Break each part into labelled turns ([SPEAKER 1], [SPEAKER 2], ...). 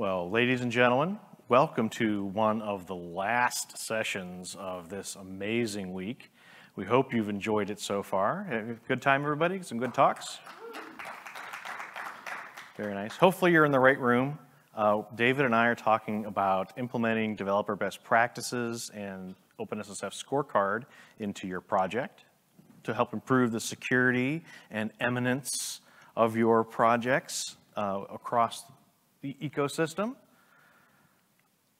[SPEAKER 1] Well, ladies and gentlemen, welcome to one of the last sessions of this amazing week. We hope you've enjoyed it so far. Good time, everybody? Some good talks? Very nice. Hopefully, you're in the right room. Uh, David and I are talking about implementing developer best practices and OpenSSF scorecard into your project to help improve the security and eminence of your projects uh, across the ecosystem.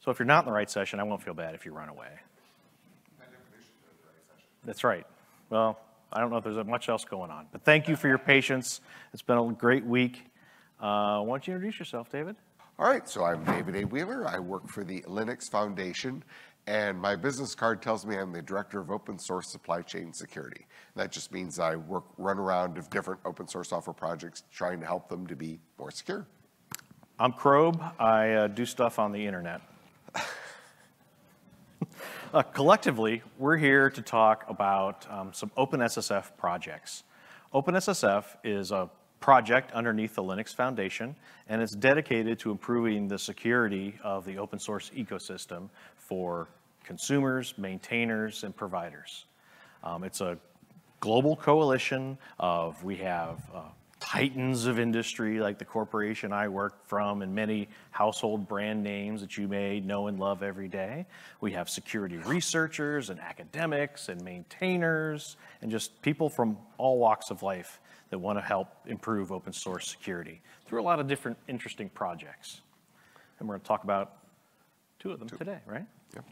[SPEAKER 1] So if you're not in the right session, I won't feel bad if you run away. That's right. Well, I don't know if there's much else going on, but thank you for your patience. It's been a great week. Uh, why don't you introduce yourself, David?
[SPEAKER 2] All right, so I'm David A. Wheeler. I work for the Linux Foundation, and my business card tells me I'm the Director of Open Source Supply Chain Security. That just means I work, run around of different open source software projects trying to help them to be more secure.
[SPEAKER 1] I'm CRob. I uh, do stuff on the internet. uh, collectively, we're here to talk about um, some OpenSSF projects. OpenSSF is a project underneath the Linux Foundation, and it's dedicated to improving the security of the open source ecosystem for consumers, maintainers, and providers. Um, it's a global coalition of, we have uh, titans of industry like the corporation I work from and many household brand names that you may know and love every day. We have security researchers and academics and maintainers and just people from all walks of life that want to help improve open source security through a lot of different interesting projects. And we're going to talk about two of them two. today, right?
[SPEAKER 2] Yep.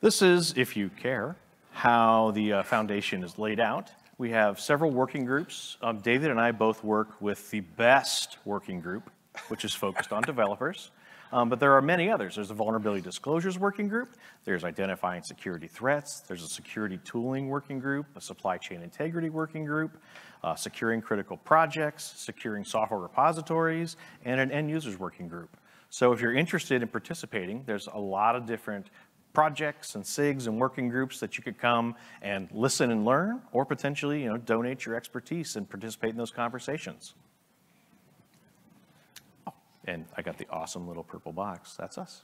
[SPEAKER 1] This is, if you care, how the uh, foundation is laid out. We have several working groups. Um, David and I both work with the best working group, which is focused on developers. Um, but there are many others. There's a vulnerability disclosures working group. There's identifying security threats. There's a security tooling working group, a supply chain integrity working group, uh, securing critical projects, securing software repositories, and an end users working group. So if you're interested in participating, there's a lot of different projects and SIGs and working groups that you could come and listen and learn, or potentially, you know, donate your expertise and participate in those conversations. And I got the awesome little purple box. That's us.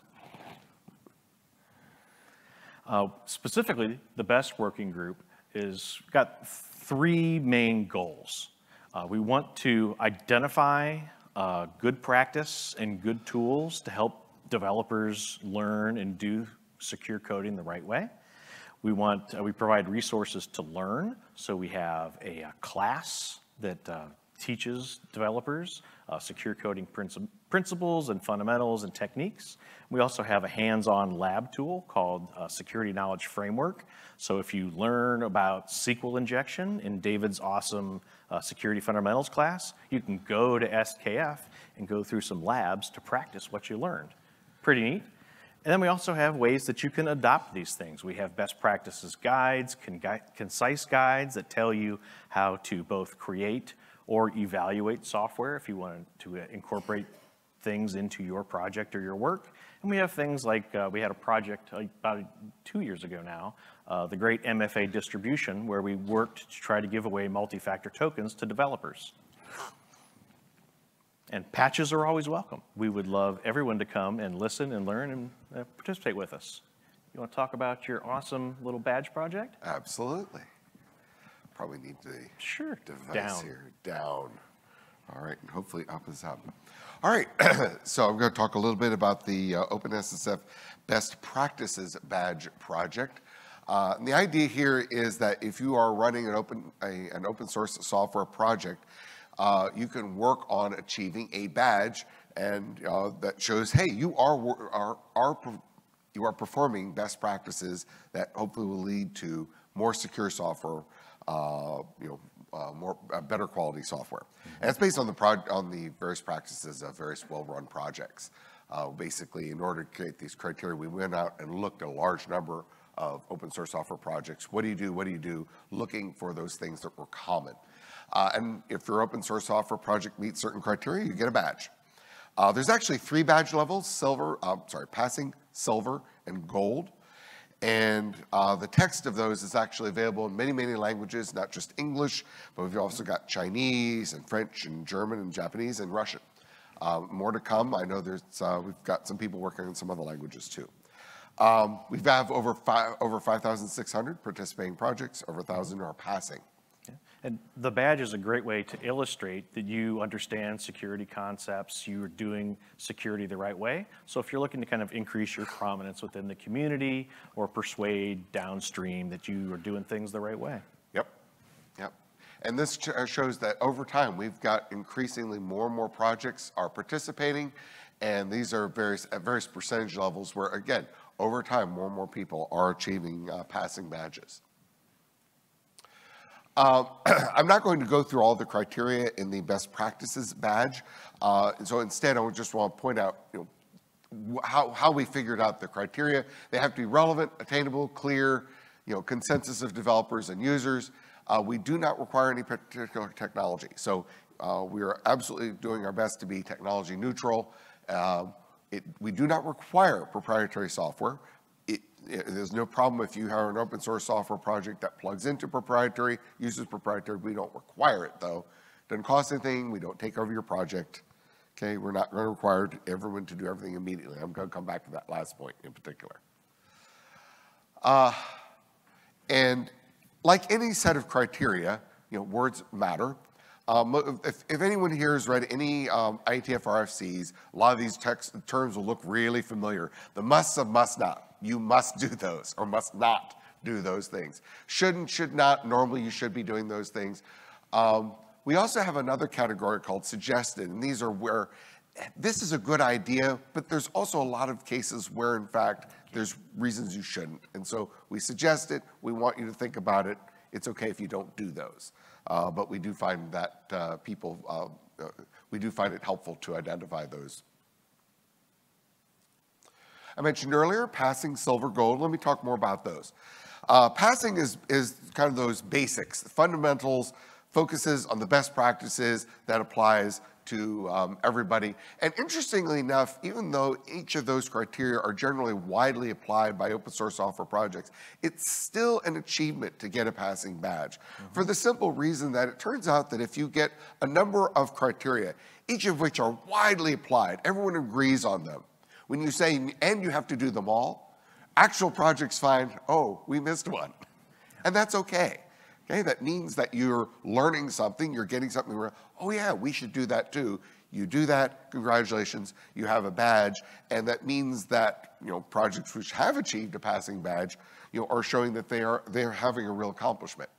[SPEAKER 1] Uh, specifically, the best working group is got three main goals. Uh, we want to identify uh, good practice and good tools to help developers learn and do secure coding the right way. We want uh, we provide resources to learn, so we have a, a class that uh, teaches developers uh, secure coding princi principles and fundamentals and techniques. We also have a hands-on lab tool called uh, Security Knowledge Framework. So if you learn about SQL injection in David's awesome uh, security fundamentals class, you can go to SKF and go through some labs to practice what you learned. Pretty neat. And then we also have ways that you can adopt these things. We have best practices guides, con concise guides that tell you how to both create or evaluate software if you want to incorporate things into your project or your work. And we have things like, uh, we had a project about two years ago now, uh, the great MFA distribution, where we worked to try to give away multi-factor tokens to developers. And patches are always welcome. We would love everyone to come and listen and learn and uh, participate with us. You want to talk about your awesome little badge project?
[SPEAKER 2] Absolutely. Probably need the
[SPEAKER 1] sure.
[SPEAKER 2] device
[SPEAKER 1] Down.
[SPEAKER 2] here. Down. All right, and hopefully up is up. All right, so I'm going to talk a little bit about the uh, OpenSSF Best Practices Badge project. Uh, and the idea here is that if you are running an open, a, an open source software project, uh, you can work on achieving a badge and uh, that shows, hey, you are, are, are, you are performing best practices that hopefully will lead to more secure software, uh, you know, uh, more uh, better quality software. And it's based on the on the various practices of various well-run projects. Uh, basically, in order to create these criteria, we went out and looked at a large number of open source software projects. What do you do? What do you do? Looking for those things that were common. Uh, and if your open source software project meets certain criteria, you get a badge. Uh, there's actually three badge levels, silver, uh, sorry, passing, silver, and gold. And uh, the text of those is actually available in many, many languages, not just English, but we've also got Chinese and French and German and Japanese and Russian. Uh, more to come. I know there's, uh, we've got some people working on some other languages too. Um, we have over, five, over 5,600 participating projects, over 1,000 are passing.
[SPEAKER 1] And the badge is a great way to illustrate that you understand security concepts, you are doing security the right way. So if you're looking to kind of increase your prominence within the community or persuade downstream that you are doing things the right way.
[SPEAKER 2] Yep, yep. And this uh, shows that over time, we've got increasingly more and more projects are participating, and these are various, at various percentage levels where, again, over time, more and more people are achieving uh, passing badges. Uh, I'm not going to go through all the criteria in the best practices badge. Uh, so instead, I just want to point out you know, how, how we figured out the criteria. They have to be relevant, attainable, clear, you know, consensus of developers and users. Uh, we do not require any particular technology. So uh, we are absolutely doing our best to be technology neutral. Uh, it, we do not require proprietary software there's no problem if you have an open source software project that plugs into proprietary, uses proprietary. We don't require it though. Doesn't cost anything. We don't take over your project. Okay, we're not going to require everyone to do everything immediately. I'm going to come back to that last point in particular. Uh, and like any set of criteria, you know, words matter. Um, if, if, anyone here has read any um, IETF RFCs, a lot of these text, terms will look really familiar. The musts of must not you must do those or must not do those things. Shouldn't, should not, normally you should be doing those things. Um, we also have another category called suggested, and these are where this is a good idea, but there's also a lot of cases where, in fact, there's reasons you shouldn't. And so we suggest it, we want you to think about it. It's okay if you don't do those. Uh, but we do find that uh, people, uh, uh we do find it helpful to identify those I mentioned earlier, passing, silver, gold. Let me talk more about those. Uh, passing is, is kind of those basics, fundamentals, focuses on the best practices that applies to um, everybody. And interestingly enough, even though each of those criteria are generally widely applied by open source software projects, it's still an achievement to get a passing badge mm -hmm. for the simple reason that it turns out that if you get a number of criteria, each of which are widely applied, everyone agrees on them, when you say, and you have to do them all, actual projects find, oh, we missed one. And that's okay. Okay, that means that you're learning something, you're getting something where, oh yeah, we should do that too. You do that, congratulations, you have a badge, and that means that you know projects which have achieved a passing badge, you know, are showing that they are they're having a real accomplishment.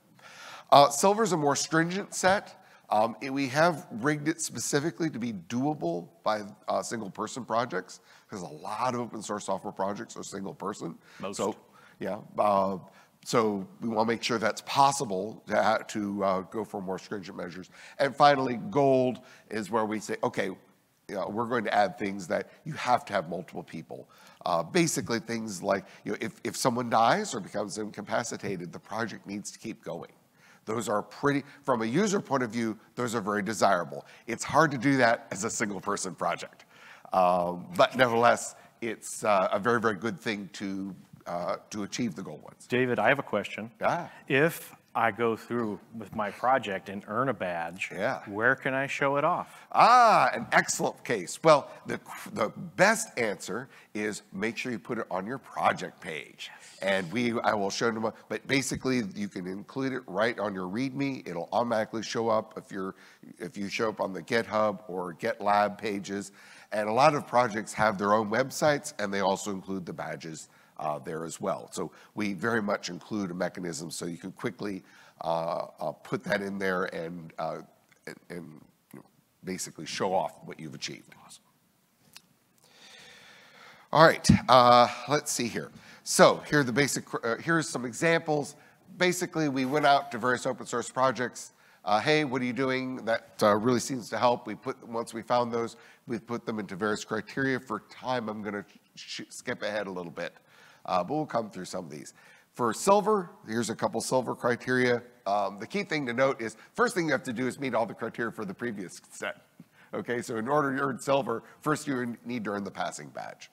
[SPEAKER 2] Uh, silver is a more stringent set. Um, we have rigged it specifically to be doable by uh, single person projects because a lot of open source software projects are single person.
[SPEAKER 1] Most.
[SPEAKER 2] So, yeah. Uh, so we want to make sure that's possible to, to uh, go for more stringent measures. And finally, gold is where we say, okay, you know, we're going to add things that you have to have multiple people. Uh, basically, things like you know, if, if someone dies or becomes incapacitated, the project needs to keep going. Those are pretty, from a user point of view, those are very desirable. It's hard to do that as a single person project. Um, but nevertheless, it's uh, a very, very good thing to, uh, to achieve the goal ones.
[SPEAKER 1] David, I have a question.
[SPEAKER 2] Ah.
[SPEAKER 1] If I go through with my project and earn a badge,
[SPEAKER 2] yeah.
[SPEAKER 1] where can I show it off?
[SPEAKER 2] Ah, an excellent case. Well, the, the best answer is make sure you put it on your project page. Yes. And we, I will show them, but basically you can include it right on your README. It'll automatically show up if you're, if you show up on the GitHub or GitLab pages. And a lot of projects have their own websites and they also include the badges uh, there as well. So we very much include a mechanism so you can quickly uh, uh, put that in there and, and, and basically show off what you've achieved. Awesome. All right, uh, let's see here. So here are the basic, uh, here's some examples. Basically, we went out to various open source projects. Uh, hey, what are you doing? That really seems to help. We put, once we found those, we put them into various criteria. For time, I'm gonna skip ahead a little bit, uh, but we'll come through some of these. For silver, here's a couple silver criteria. Um, the key thing to note is, first thing you have to do is meet all the criteria for the previous set. Okay, so in order to earn silver, first you need to earn the passing badge.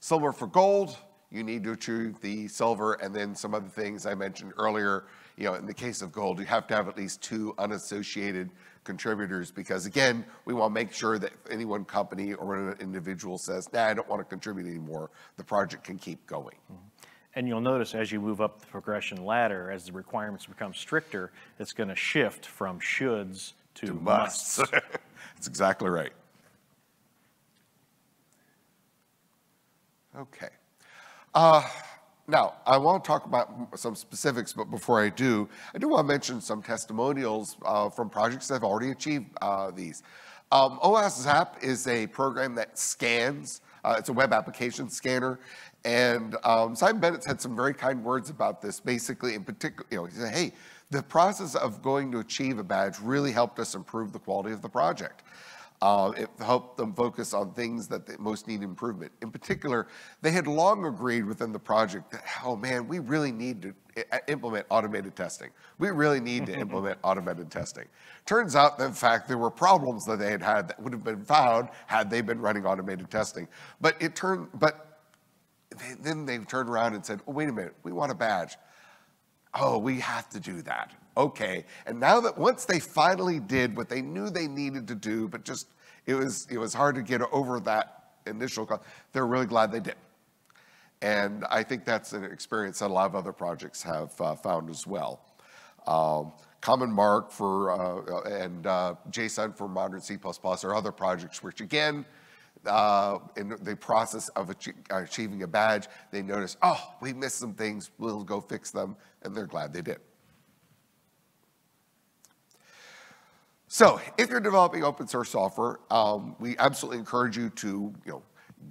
[SPEAKER 2] Silver for gold, you need to achieve the silver and then some other things I mentioned earlier. You know, in the case of gold, you have to have at least two unassociated contributors because again, we want to make sure that if any one company or an individual says, nah, I don't want to contribute anymore, the project can keep going.
[SPEAKER 1] And you'll notice as you move up the progression ladder, as the requirements become stricter, it's going to shift from shoulds to, musts.
[SPEAKER 2] Musts. That's exactly right. Okay. Uh, now, I want to talk about some specifics, but before I do, I do want to mention some testimonials uh, from projects that have already achieved uh, these. Um, OWASP ZAP is a program that scans, uh, it's a web application scanner, and um, Simon Bennett had some very kind words about this. Basically, in particular, you know, he said, hey, the process of going to achieve a badge really helped us improve the quality of the project. Uh, it helped them focus on things that they most need improvement. In particular, they had long agreed within the project that, oh man, we really need to implement automated testing. We really need to implement automated testing. Turns out that in fact there were problems that they had had that would have been found had they been running automated testing. But it turned, but they, then they turned around and said, oh, wait a minute, we want a badge. Oh, we have to do that. Okay. And now that once they finally did what they knew they needed to do, but just it was it was hard to get over that initial they're really glad they did. And I think that's an experience that a lot of other projects have uh, found as well. Um, CommonMark for uh, and uh, JSON for modern C++ or other projects, which again, uh, in the process of ach achieving a badge, they notice, oh, we missed some things, we'll go fix them, and they're glad they did. So if you're developing open source software, um, we absolutely encourage you to you know,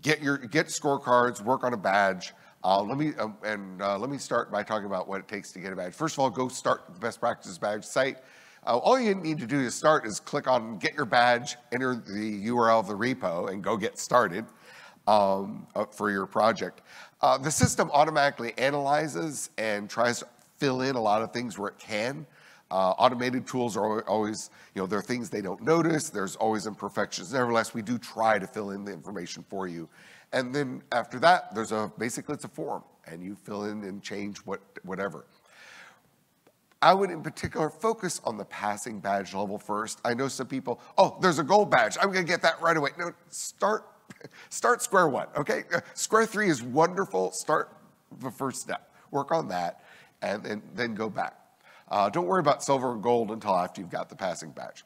[SPEAKER 2] get your get scorecards, work on a badge. Uh, let me um, and uh, let me start by talking about what it takes to get a badge. First of all, go start the best practices badge site. Uh, all you need to do to start is click on get your badge, enter the URL of the repo, and go get started um, uh, for your project. Uh, the system automatically analyzes and tries to fill in a lot of things where it can. Uh, automated tools are always, you know, there are things they don't notice. There's always imperfections. Nevertheless, we do try to fill in the information for you. And then after that, there's a, basically it's a form and you fill in and change what, whatever. I would in particular focus on the passing badge level first. I know some people, oh, there's a gold badge. I'm gonna get that right away. No, start, start square one, okay? Square three is wonderful. Start the first step. Work on that and then, then go back. Uh, don't worry about silver and gold until after you've got the passing badge.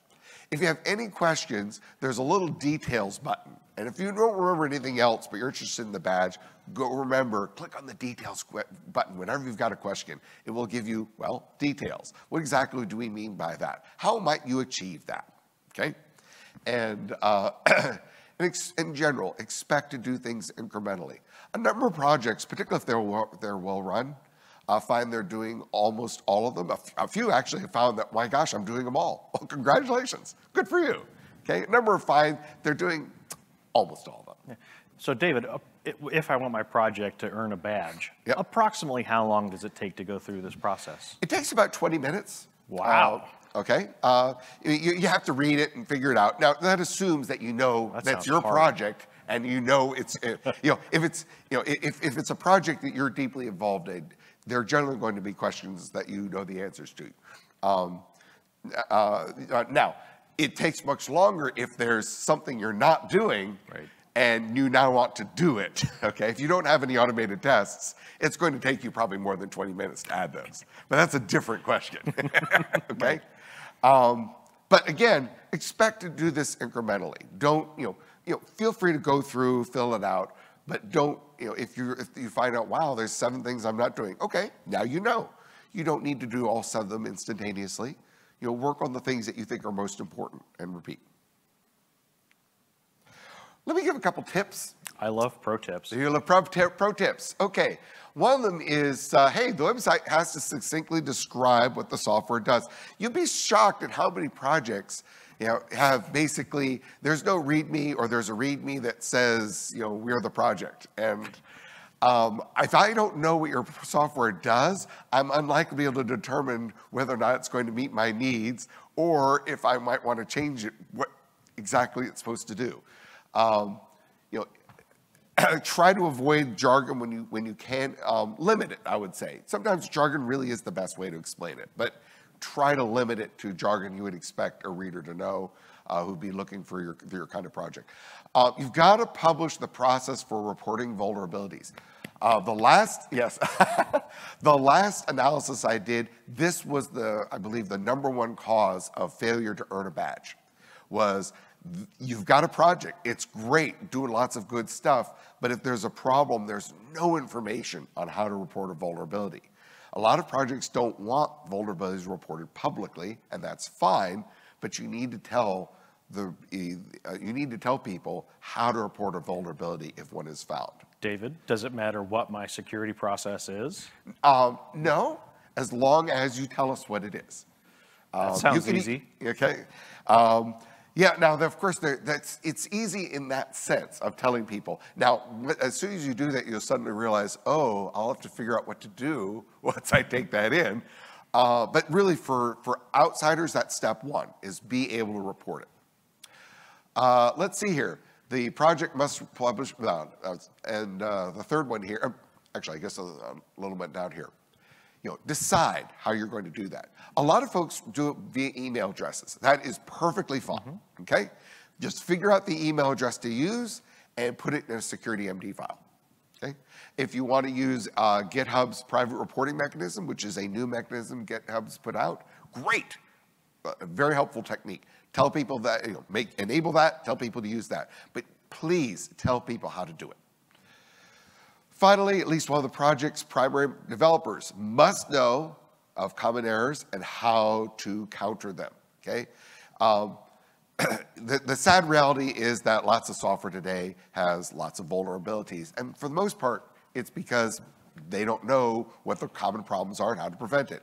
[SPEAKER 2] If you have any questions, there's a little details button. And if you don't remember anything else, but you're interested in the badge, go remember, click on the details button whenever you've got a question. It will give you, well, details. What exactly do we mean by that? How might you achieve that? Okay? And uh, in general, expect to do things incrementally. A number of projects, particularly if they're they're well run, uh, find they're doing almost all of them. A, few actually have found that, my gosh, I'm doing them all. Well, congratulations. Good for you. Okay, number five, they're doing almost all of them.
[SPEAKER 1] So David, if I want my project to earn a badge, yep. approximately how long does it take to go through this process?
[SPEAKER 2] It takes about 20 minutes.
[SPEAKER 1] Wow.
[SPEAKER 2] Uh, okay, uh, you, you, have to read it and figure it out. Now that assumes that you know that that's your hard. project and you know it's, uh, you know, if it's, you know, if, if it's a project that you're deeply involved in, there are generally going to be questions that you know the answers to. Um, uh, uh, now, it takes much longer if there's something you're not doing right. and you now want to do it. Okay, if you don't have any automated tests, it's going to take you probably more than 20 minutes to add those. But that's a different question. okay, um, but again, expect to do this incrementally. Don't you know? You know, feel free to go through, fill it out, but don't, you know, if you if you find out, wow, there's seven things I'm not doing, okay, now you know. You don't need to do all seven of them instantaneously. You know, work on the things that you think are most important and repeat. Let me give a couple tips.
[SPEAKER 1] I love pro tips.
[SPEAKER 2] You love pro, pro tips. Okay. One of them is, uh, hey, the website has to succinctly describe what the software does. You'd be shocked at how many projects you know, have basically, there's no README or there's a README that says, you know, we're the project. And um, if I don't know what your software does, I'm unlikely to be able to determine whether or not it's going to meet my needs or if I might want to change it, what exactly it's supposed to do. Um, you know, try to avoid jargon when you when you can. Um, limit it, I would say. Sometimes jargon really is the best way to explain it, but try to limit it to jargon you would expect a reader to know uh, who'd be looking for your, for your kind of project. Uh, you've got to publish the process for reporting vulnerabilities. Uh, the last, yes, the last analysis I did, this was the, I believe, the number one cause of failure to earn a badge was you've got a project. It's great, doing lots of good stuff, but if there's a problem, there's no information on how to report a vulnerability. A lot of projects don't want vulnerabilities reported publicly, and that's fine, but you need to tell the, uh, you need to tell people how to report a vulnerability if one is found.
[SPEAKER 1] David, does it matter what my security process is?
[SPEAKER 2] Um, no, as long as you tell us what it is.
[SPEAKER 1] Um, that sounds easy.
[SPEAKER 2] Okay. Um, yeah, now, of course, that's, it's easy in that sense of telling people. Now, as soon as you do that, you'll suddenly realize, oh, I'll have to figure out what to do once I take that in. Uh, but really, for, for outsiders, that's step one, is be able to report it. Uh, let's see here. The project must publish, uh, and uh, the third one here, um, actually, I guess a, a little bit down here. You know, decide how you're going to do that. A lot of folks do it via email addresses. That is perfectly fine, mm -hmm. okay? Just figure out the email address to use and put it in a security MD file, okay? If you want to use uh, GitHub's private reporting mechanism, which is a new mechanism GitHub's put out, great, a very helpful technique. Tell people that, you know, make, enable that, tell people to use that. But please tell people how to do it. Finally, at least one of the project's primary developers must know of common errors and how to counter them, okay? Um, the, the, sad reality is that lots of software today has lots of vulnerabilities. And for the most part, it's because they don't know what the common problems are and how to prevent it.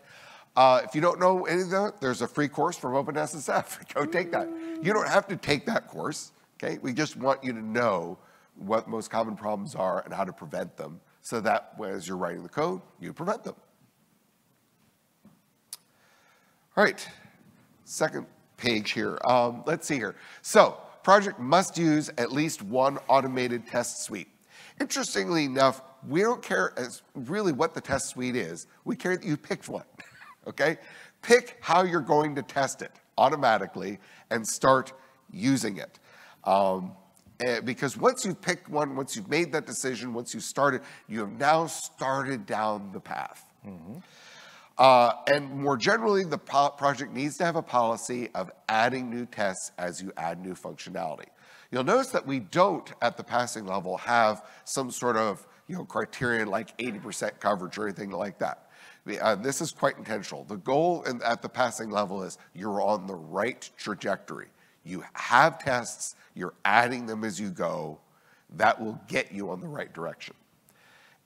[SPEAKER 2] Uh, if you don't know any of that, there's a free course from OpenSSF. Go take that. You don't have to take that course, okay? We just want you to know what most common problems are and how to prevent them so that as you're writing the code, you prevent them. All right, second page here. Um, let's see here. So, project must use at least one automated test suite. Interestingly enough, we don't care as really what the test suite is. We care that you picked one. okay? Pick how you're going to test it automatically and start using it. Um, because once you've picked one, once you've made that decision, once you've started, you have now started down the path. Mm -hmm. uh, and more generally, the project needs to have a policy of adding new tests as you add new functionality. You'll notice that we don't, at the passing level, have some sort of you know, criterion like 80% coverage or anything like that. Uh, this is quite intentional. The goal in, at the passing level is you're on the right trajectory. You have tests, you're adding them as you go. That will get you on the right direction.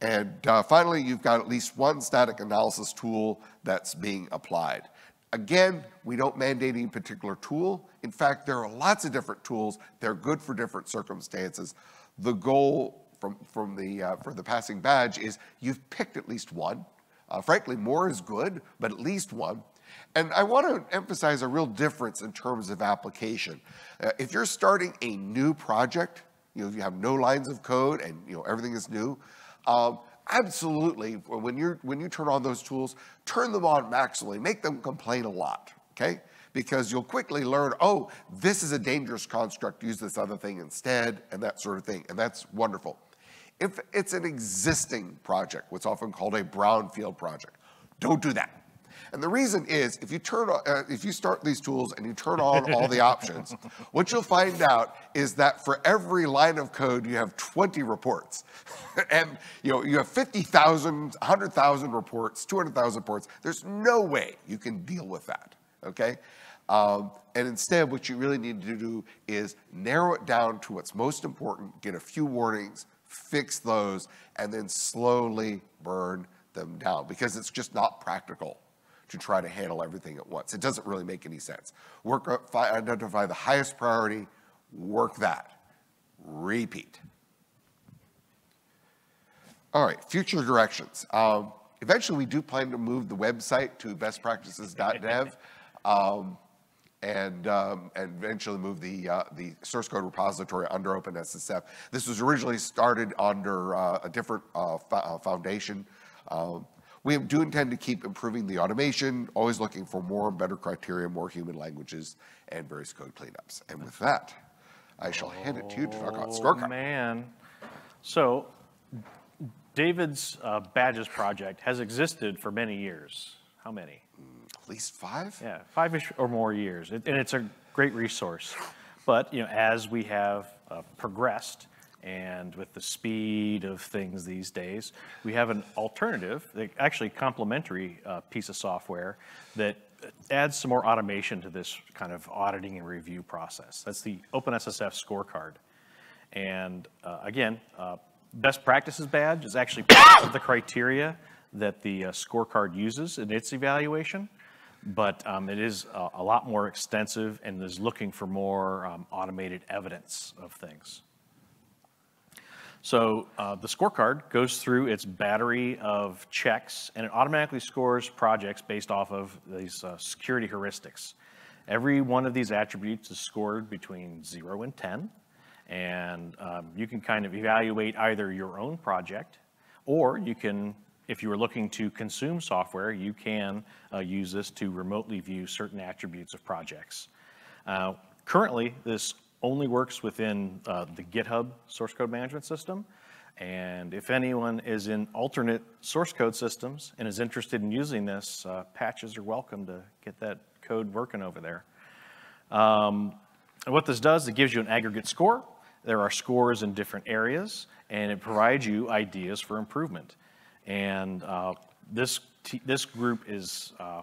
[SPEAKER 2] And uh, finally, you've got at least one static analysis tool that's being applied. Again, we don't mandate any particular tool. In fact, there are lots of different tools. They're good for different circumstances. The goal from, from the, uh, for the passing badge is you've picked at least one. Uh, frankly, more is good, but at least one. And I want to emphasize a real difference in terms of application. Uh, if you're starting a new project, you know, if you have no lines of code and you know everything is new, um, absolutely, when you when you turn on those tools, turn them on maximally, make them complain a lot, okay? Because you'll quickly learn, oh, this is a dangerous construct, use this other thing instead, and that sort of thing, and that's wonderful. If it's an existing project, what's often called a brownfield project, don't do that. And the reason is, if you turn, uh, if you start these tools and you turn on all the options, what you'll find out is that for every line of code, you have 20 reports, and you know you have 50,000, 100,000 reports, 200,000 reports. There's no way you can deal with that. Okay. Um, and instead, what you really need to do is narrow it down to what's most important, get a few warnings, fix those, and then slowly burn them down because it's just not practical to try to handle everything at once. It doesn't really make any sense. Work, identify the highest priority, work that, repeat. All right, future directions. Um, eventually, we do plan to move the website to bestpractices.dev. Um, and, um, and eventually move the, uh, the source code repository under OpenSSF. This was originally started under uh, a different uh, uh foundation. Um, We do intend to keep improving the automation, always looking for more and better criteria, more human languages, and various code cleanups. And with that, I shall hand it to you to talk about
[SPEAKER 1] Oh,
[SPEAKER 2] scorecard.
[SPEAKER 1] man. So David's uh, badges project has existed for many years. How many?
[SPEAKER 2] At least five?
[SPEAKER 1] Yeah, five-ish or more years, It- and it's a great resource. But, you know, as we have uh, progressed, and with the speed of things these days, we have an alternative, actually complementary uh, piece of software that adds some more automation to this kind of auditing and review process. That's the OpenSSF scorecard. And uh, again, uh, best practices badge is actually part of the criteria that the uh, scorecard uses in its evaluation, but um, it is a, a lot more extensive and is looking for more um, automated evidence of things. So uh, the scorecard goes through its battery of checks, and it automatically scores projects based off of these uh, security heuristics. Every one of these attributes is scored between 0 and 10, and um, you can kind of evaluate either your own project, or you can, if you are looking to consume software, you can uh, use this to remotely view certain attributes of projects. Uh, Currently, this only works within uh, the GitHub source code management system. And if anyone is in alternate source code systems and is interested in using this, uh, patches are welcome to get that code working over there. Um, and what this does, it gives you an aggregate score. There are scores in different areas, and it provides you ideas for improvement. And uh, this, this group is, uh, I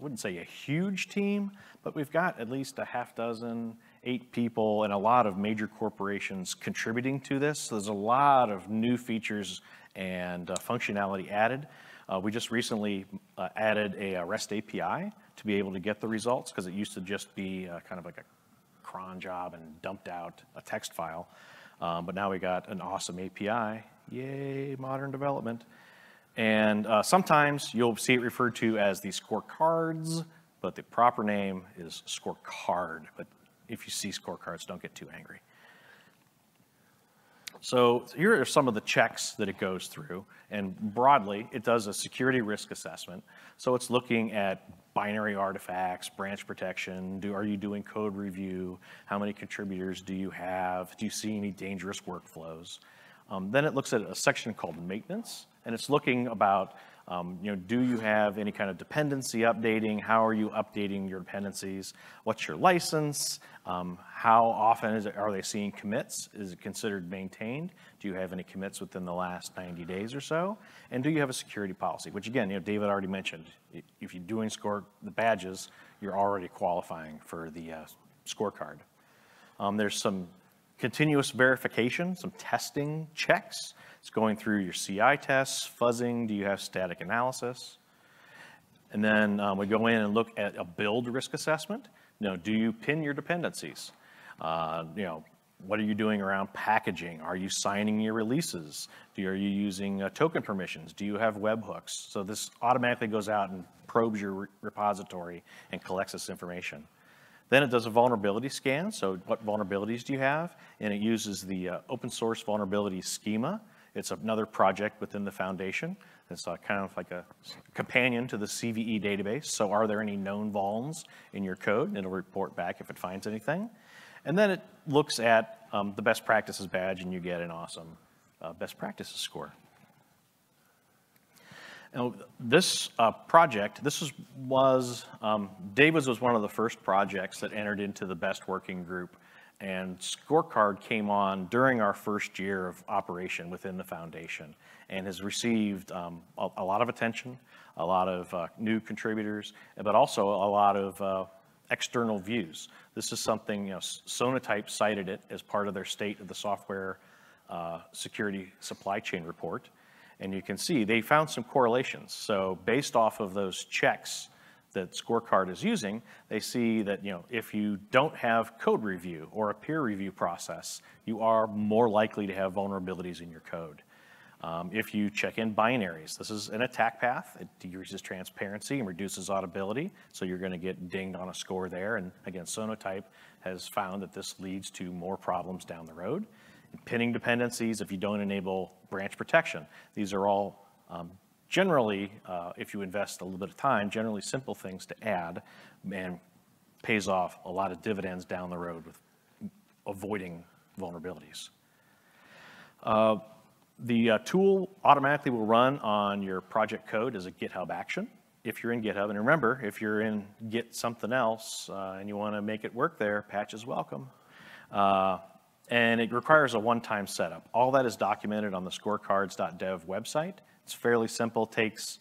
[SPEAKER 1] wouldn't say a huge team, but we've got at least a half dozen, eight people, and a lot of major corporations contributing to this. So there's a lot of new features and uh, functionality added. Uh, we just recently uh, added a, uh, REST API to be able to get the results because it used to just be uh, kind of like a cron job and dumped out a text file. Um, but now we got an awesome API. Yay, modern development. And uh, sometimes you'll see it referred to as the scorecards, but the proper name is scorecard. But if you see scorecards, don't get too angry. So here are some of the checks that it goes through. And broadly, it does a security risk assessment. So it's looking at binary artifacts, branch protection, do, are you doing code review? How many contributors do you have? Do you see any dangerous workflows? Um, then it looks at a section called maintenance, and it's looking about, um, you know, do you have any kind of dependency updating? How are you updating your dependencies? What's your license? Um, how often is it, are they seeing commits? Is it considered maintained? Do you have any commits within the last 90 days or so? And do you have a security policy? Which again, you know, David already mentioned. If you're doing score the badges, you're already qualifying for the uh, scorecard. Um, there's some continuous verification, some testing checks. It's going through your CI tests, fuzzing, do you have static analysis? And then um, we go in and look at a build risk assessment. You know, do you pin your dependencies? Uh, you know, what are you doing around packaging? Are you signing your releases? Do you, are you using uh, token permissions? Do you have webhooks? So this automatically goes out and probes your re- repository and collects this information. Then it does a vulnerability scan. So what vulnerabilities do you have? And it uses the uh, open source vulnerability schema. It's another project within the foundation. It's uh, kind of like a companion to the CVE database. So are there any known vulns in your code? And it'll report back if it finds anything. And then it looks at um, the best practices badge and you get an awesome uh, best practices score. Now, this uh, project, this was, was um, David's was one of the first projects that entered into the best working group, and Scorecard came on during our first year of operation within the foundation, and has received um, a, a lot of attention, a lot of uh, new contributors, but also a lot of uh, external views. This is something, you know, Sonatype cited it as part of their State of the Software uh, Security Supply Chain Report. And you can see they found some correlations. So based off of those checks that Scorecard is using, they see that, you know, if you don't have code review or a peer review process, you are more likely to have vulnerabilities in your code. Um, if you check in binaries, this is an attack path. It decreases transparency and reduces audibility, so you're going to get dinged on a score there. And again, Sonatype has found that this leads to more problems down the road. And pinning dependencies, if you don't enable branch protection, these are all um, generally, uh, if you invest a little bit of time, generally simple things to add and pays off a lot of dividends down the road with avoiding vulnerabilities. Uh, the uh, tool automatically will run on your project code as a GitHub action if you're in GitHub. And remember, if you're in Git something else uh, and you want to make it work there, patch is welcome. Uh, and it requires a one-time setup. All that is documented on the scorecards.dev website. It's fairly simple, takes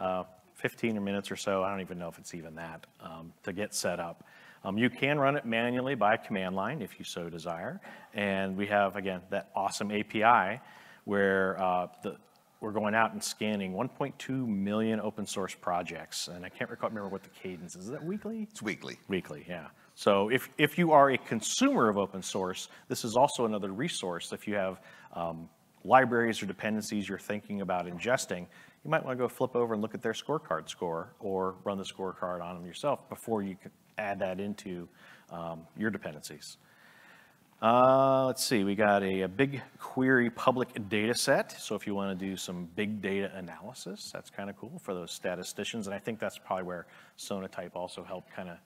[SPEAKER 1] uh, 15 minutes or so. I don't even know if it's even that um, to get set up. Um, you can run it manually by command line if you so desire. And we have, again, that awesome API where uh, the, we're going out and scanning 1.2 million open source projects. And I can't recall, remember what the cadence is. Is that weekly?
[SPEAKER 2] It's weekly.
[SPEAKER 1] Weekly, yeah. So if, if you are a consumer of open source, this is also another resource. If you have um, libraries or dependencies you're thinking about ingesting, you might want to go flip over and look at their scorecard score or run the scorecard on them yourself before you can add that into um, your dependencies. Uh, let's see, we got a, a, BigQuery public data set. So if you want to do some big data analysis, that's kind of cool for those statisticians. And I think that's probably where Sonatype also helped kind of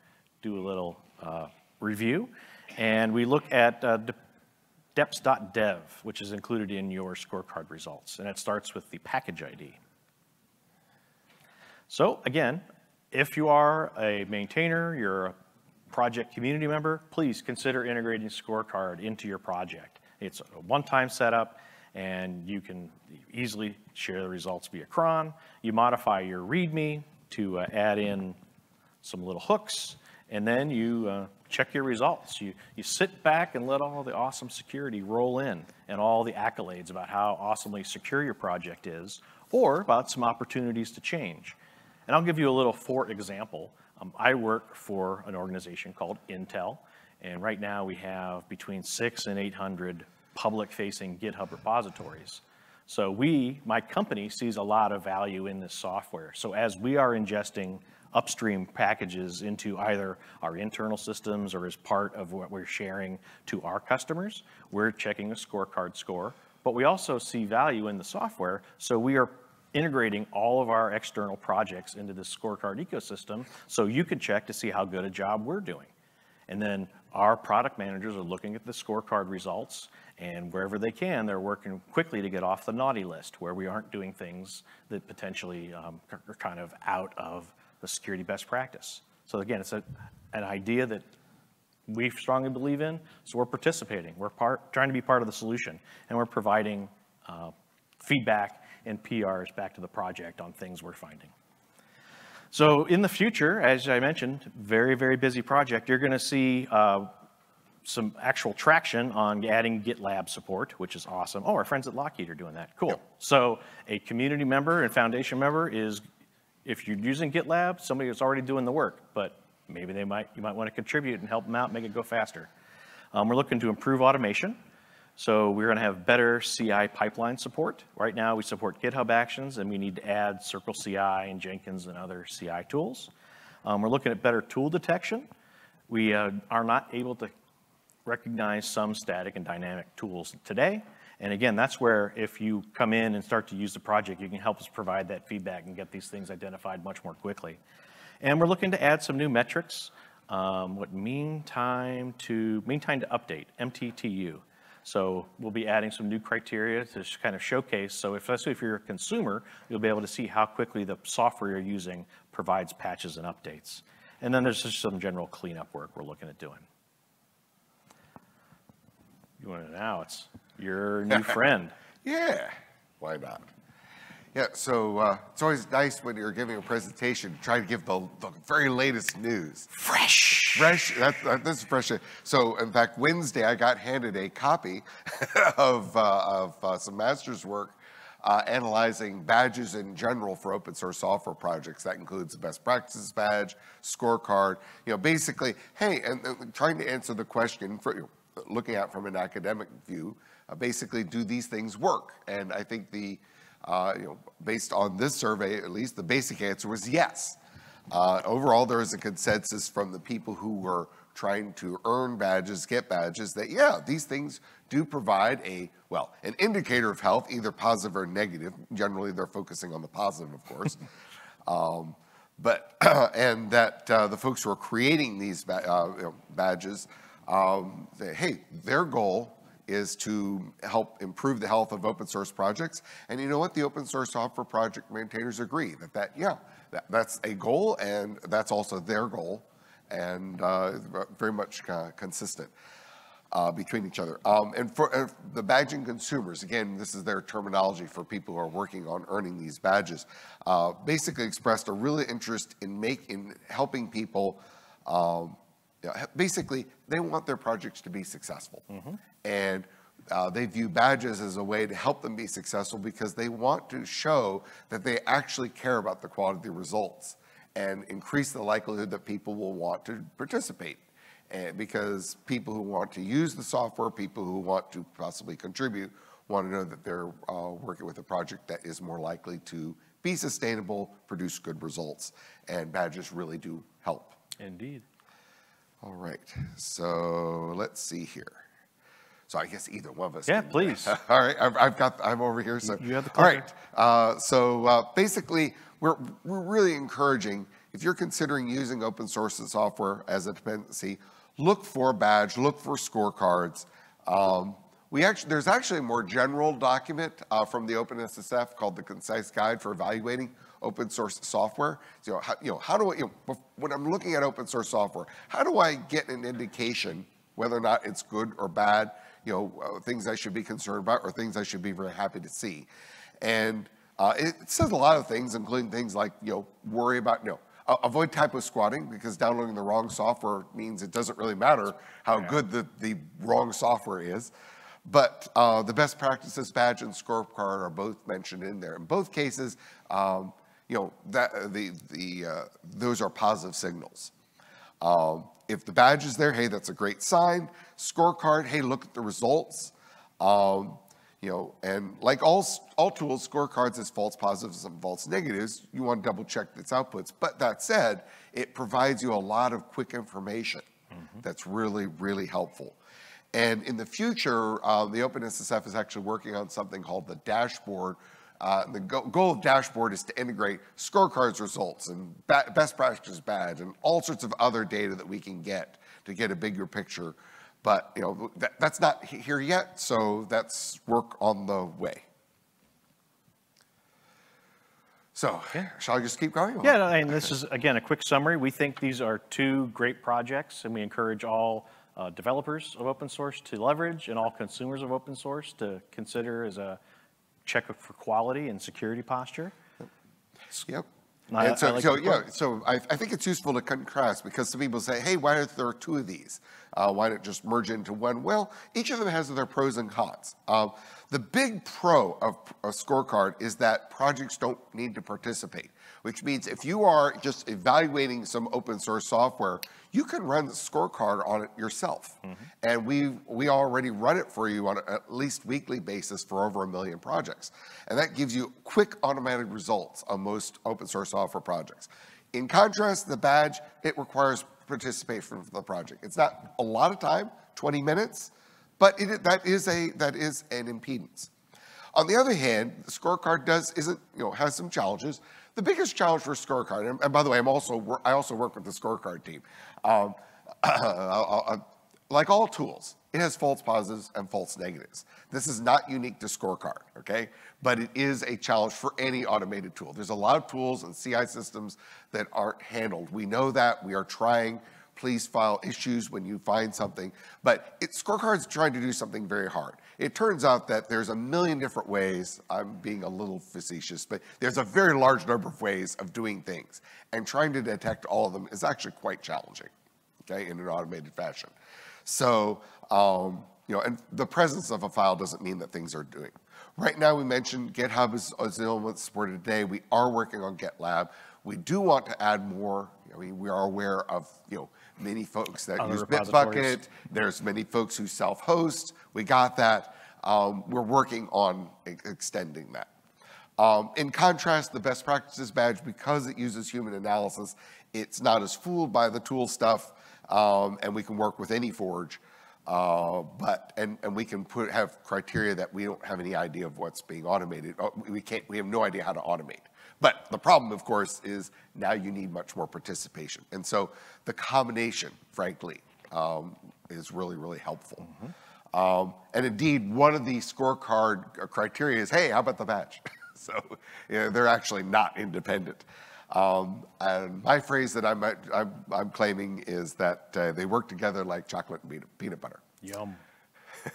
[SPEAKER 1] do a little uh, review. And we look at uh, deps.dev, which is included in your scorecard results. And it starts with the package ID. So again, if you are a maintainer, you're a project community member, please consider integrating scorecard into your project. It's a one-time setup, and you can easily share the results via cron. You modify your README to uh, add in some little hooks, and then you uh, check your results. You, you sit back and let all the awesome security roll in and all the accolades about how awesomely secure your project is, or about some opportunities to change. And I'll give you a little for example. Um, I work for an organization called Intel, and right now we have between six and 800 public-facing GitHub repositories. So we, my company, sees a lot of value in this software. So as we are ingesting upstream packages into either our internal systems or as part of what we're sharing to our customers, we're checking a scorecard score. But we also see value in the software, so we are integrating all of our external projects into this scorecard ecosystem so you can check to see how good a job we're doing. And then our product managers are looking at the scorecard results and wherever they can, they're working quickly to get off the naughty list where we aren't doing things that potentially um, are kind of out of the security best practice. So again, it's a, an idea that we strongly believe in, so we're participating. We're part, trying to be part of the solution, and we're providing uh, feedback and PRs back to the project on things we're finding. So in the future, as I mentioned, very, very busy project, you're going to see uh, some actual traction on adding GitLab support, which is awesome. Oh, our friends at Lockheed are doing that. Cool. Yep. So a community member and foundation member is, if you're using GitLab, somebody that's already doing the work, but maybe they might, you might want to contribute and help them out, make it go faster. Um, we're looking to improve automation. So we're going to have better CI pipeline support. Right now we support GitHub Actions and we need to add Circle CI and Jenkins and other CI tools. Um, we're looking at better tool detection. We uh, are not able to recognize some static and dynamic tools today. And again, that's where if you come in and start to use the project, you can help us provide that feedback and get these things identified much more quickly. And we're looking to add some new metrics. Um, what mean time to mean time to update MTTU. So we'll be adding some new criteria to kind of showcase. So if, especially if you're a consumer, you'll be able to see how quickly the software you're using provides patches and updates. And then there's just some general cleanup work we're looking at doing. You want to know? It's your new friend.
[SPEAKER 2] yeah, why not? Yeah, so uh, it's always nice when you're giving a presentation, to try to give the, the very latest news.
[SPEAKER 1] Fresh.
[SPEAKER 2] Fresh, that, that, this is fresh. So, in fact, Wednesday I got handed a copy of, uh, of uh, some master's work uh, analyzing badges in general for open source software projects. That includes the best practices badge, scorecard, you know, basically, hey, and, and trying to answer the question, for, looking at from an academic view, uh, basically, do these things work? And I think the uh, you know, based on this survey, at least the basic answer was yes. Uh, overall, there is a consensus from the people who were trying to earn badges, get badges, that yeah, these things do provide a, well, an indicator of health, either positive or negative. Generally, they're focusing on the positive, of course. um, but, and that uh, the folks who are creating these ba- uh, you know, badges, um, say, hey, their goal is to help improve the health of open source projects. And you know what? The open source software project maintainers agree that, that yeah, that, that's a goal and that's also their goal and uh, very much uh, consistent. Uh, between each other. Um, and for uh, the badging consumers, again, this is their terminology for people who are working on earning these badges, uh, basically expressed a really interest in make, in helping people um, basically, they want their projects to be successful. And uh, they view badges as a way to help them be successful because they want to show that they actually care about the quality of the results and increase the likelihood that people will want to participate. And because people who want to use the software, people who want to possibly contribute, want to know that they're uh, working with a project that is more likely to be sustainable, produce good results, and badges really do help.
[SPEAKER 1] Indeed.
[SPEAKER 2] All right, so let's see here. So I guess either one of us.
[SPEAKER 1] Yeah,
[SPEAKER 2] can-
[SPEAKER 1] please.
[SPEAKER 2] All right, I've, I've got, I'm over here, so.
[SPEAKER 1] You have the
[SPEAKER 2] All right, uh, so uh, basically, we're, we're really encouraging, if you're considering using open source software as a dependency, look for a badge, look for scorecards. Um, we actually, there's actually a more general document uh, from the OpenSSF called the Concise Guide for Evaluating Open Source Software. So, how, you know, how do I, you know, when I'm looking at open source software, how do I get an indication whether or not it's good or bad? You know, uh, things I should be concerned about or things I should be very happy to see. And uh, it says a lot of things, including things like, you know, worry about, you know, uh, avoid typo squatting because downloading the wrong software means it doesn't really matter how good the, the wrong software is. But uh, the best practices badge and scorecard are both mentioned in there. In both cases, um, you know, that, the, the, uh, those are positive signals. Um, if the badge is there, hey, that's a great sign. Scorecard, hey, look at the results. Um, you know, and like all, all tools, scorecards has false positives and false negatives. You want to double check its outputs. But that said, it provides you a lot of quick information that's really, really helpful. And in the future, uh, the OpenSSF is actually working on something called the dashboard. Uh, the go- goal of dashboard is to integrate scorecards results and ba- best practices badge and all sorts of other data that we can get to get a bigger picture. But you know that, that's not here yet, so that's work on the way. So, shall I just keep going?
[SPEAKER 1] Yeah, no, and this is, again, a quick summary. We think these are two great projects, and we encourage all uh, developers of open source to leverage and all consumers of open source to consider as a check for quality and security posture.
[SPEAKER 2] Yep.
[SPEAKER 1] I-
[SPEAKER 2] And so,
[SPEAKER 1] I like
[SPEAKER 2] so yeah, so I, I think it's useful to contrast because some people say, hey, why are there two of these? Uh, why not just merge into one? Well, each of them has their pros and cons. Um, the big pro of a scorecard is that projects don't need to participate, which means if you are just evaluating some open source software, you can run the scorecard on it yourself. Mm-hmm. And we we already run it for you on a- at least weekly basis for over a million projects. And that gives you quick automatic results on most open source software projects. In contrast, the badge, it requires participation from the project. It's not a lot of time, 20 minutes, but it, that is a that is an impedance. On the other hand, the scorecard does isn't you know has some challenges. The biggest challenge for scorecard, and, and by the way, I'm also I also work with the scorecard team. Um, like all tools, it has false positives and false negatives. This is not unique to scorecard, okay? But it is a challenge for any automated tool. There's a lot of tools and CI systems that aren't handled. We know that. We are trying. Please file issues when you find something. But it, scorecard's trying to do something very hard. It turns out that there's a million different ways. I'm being a little facetious, but there's a very large number of ways of doing things. And trying to detect all of them is actually quite challenging, okay, in an automated fashion. So, um, you know, and the presence of a file doesn't mean that things are doing. Right now, we mentioned GitHub is, is the only one supported today. We are working on GitLab. We do want to add more. I mean, we are aware of, you know, many folks that
[SPEAKER 1] Other
[SPEAKER 2] use. Bitbucket. There's many folks who self-host. We got that. Um, we're working on extending that. Um, in contrast, the best practices badge, because it uses human analysis, it's not as fooled by the tool stuff. um, and we can work with any forge. Uh, but and and we can put have criteria that we don't have any idea of what's being automated. Uh, we can't. We have no idea how to automate. But the problem, of course, is now you need much more participation, and so the combination, frankly, um, is really really helpful. Um, and indeed, one of the scorecard criteria is, hey, how about the match? so you know, they're actually not independent. Um, and my phrase that I'm, I'm, I'm claiming is that uh, they work together like chocolate and peanut, peanut butter.
[SPEAKER 1] Yum.